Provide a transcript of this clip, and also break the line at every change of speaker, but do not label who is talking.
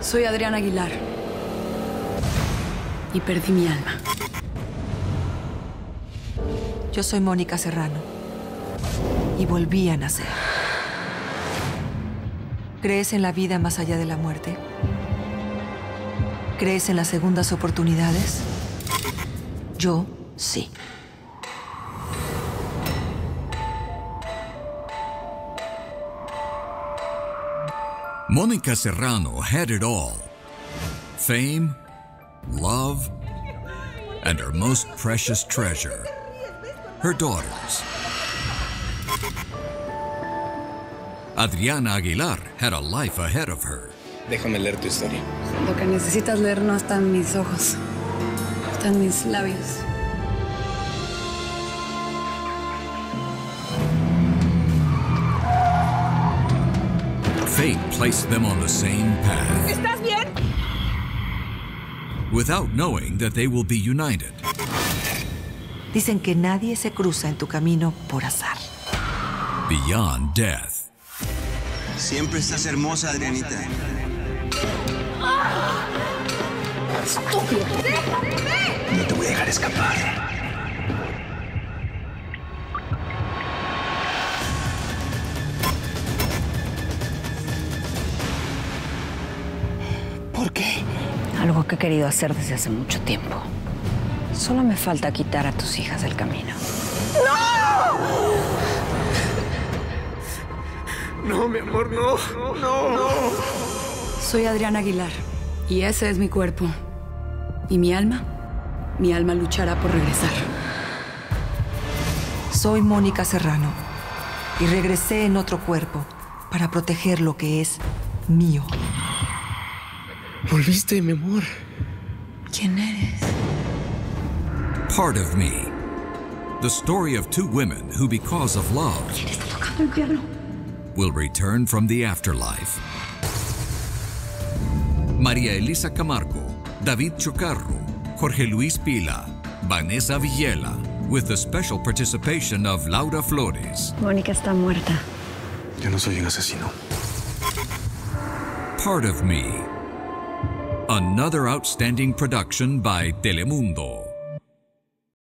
Soy Adriana Aguilar. Y perdí mi alma.
Yo soy Mónica Serrano. Y volví a nacer. ¿Crees en la vida más allá de la muerte? ¿Crees en las segundas oportunidades? Yo sí.
Monica Serrano had it all fame, love, and her most precious treasure her daughters. Adriana Aguilar had a life ahead of her.
Déjame leer tu historia.
Lo que necesitas leer no está en mis ojos. Está en mis labios.
Fate placed them on the same path.
¿Estás bien?
Without knowing that they will be united.
Dicen que nadie se cruza en tu camino por azar.
Beyond death.
Siempre estás hermosa, Adrianita.
¡Estúpido! ¡Déjame!
No te voy a dejar escapar.
¿Por qué? Algo que he querido hacer desde hace mucho tiempo. Solo me falta quitar a tus hijas del camino.
No, mi amor, no. No, no.
Soy Adriana Aguilar. Y ese es mi cuerpo. ¿Y mi alma? Mi alma luchará por regresar.
Soy Mónica Serrano. Y regresé en otro cuerpo para proteger lo que es mío.
Volviste, mi amor.
¿Quién eres?
Part of me. The story of two women who, because of love, will return from the afterlife. María Elisa Camargo, David Chocarro, Jorge Luis Pila, Vanessa Villela, with the special participation of Laura Flores.
Mónica está muerta.
Yo no soy un asesino.
Part of Me. Another outstanding production by Telemundo.